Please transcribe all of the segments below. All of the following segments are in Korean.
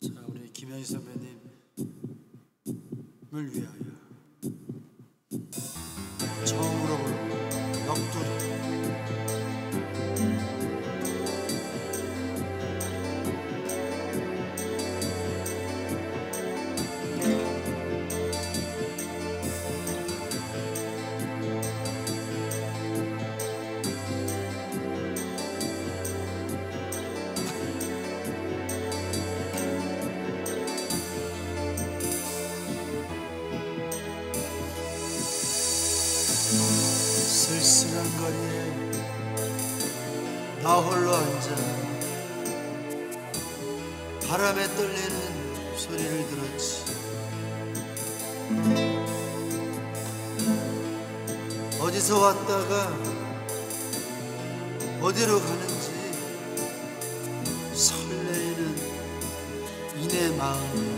자 우리 김현희 선배님을 위하여 나 홀로 앉아 바람에 떨리는 소리를 들었지. 어디서 왔다가 어디로 가는지 설레이는 이내 마음이야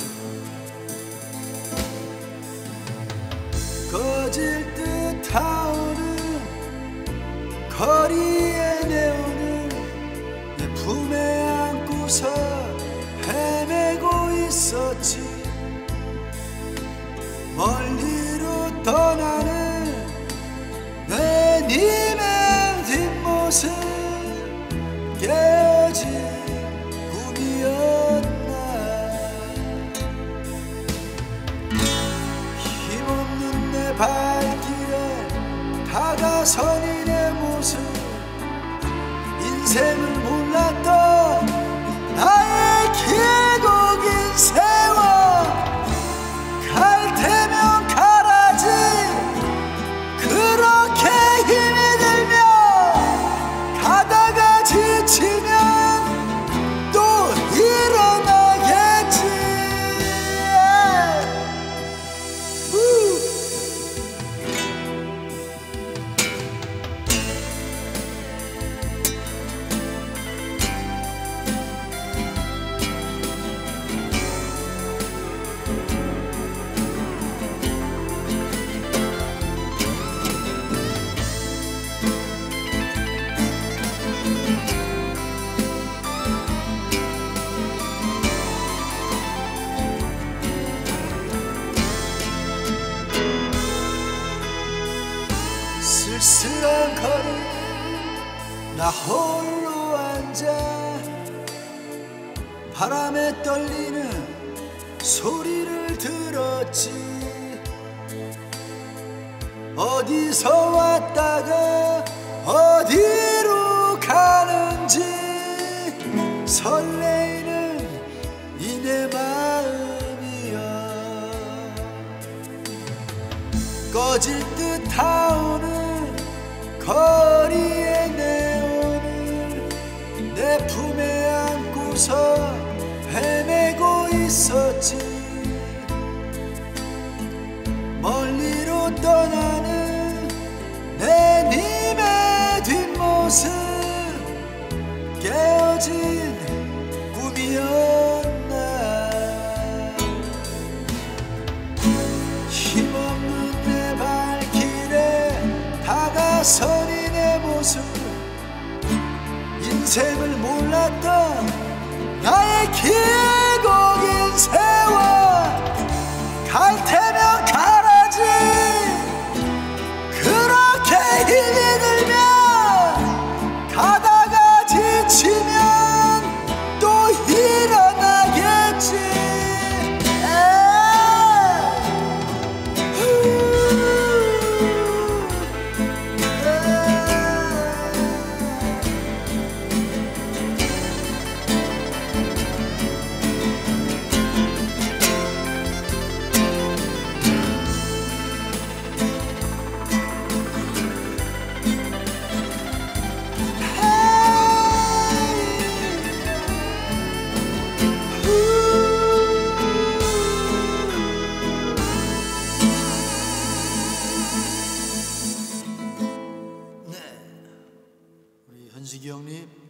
꺼질 듯 타오는 거리에 안고서 헤매고 있었지. 멀리로 떠나는 내 님의 뒷모습 깨어진 꿈이었나. 힘없는 내 발길에 다가서니 내 모습. 인생을 몰랐던 쓸쓸한 거리 나 홀로 앉아 바람에 떨리는 소리를 들었지. 어디서 왔다가 어디로 가는지 설레이는 이내 마음이야 꺼질 듯 타오는 거리에 내 오늘 내 품에 안고서 헤매고 있었지 모습 인생을 몰랐던 나의 길고 긴 세월. 이경립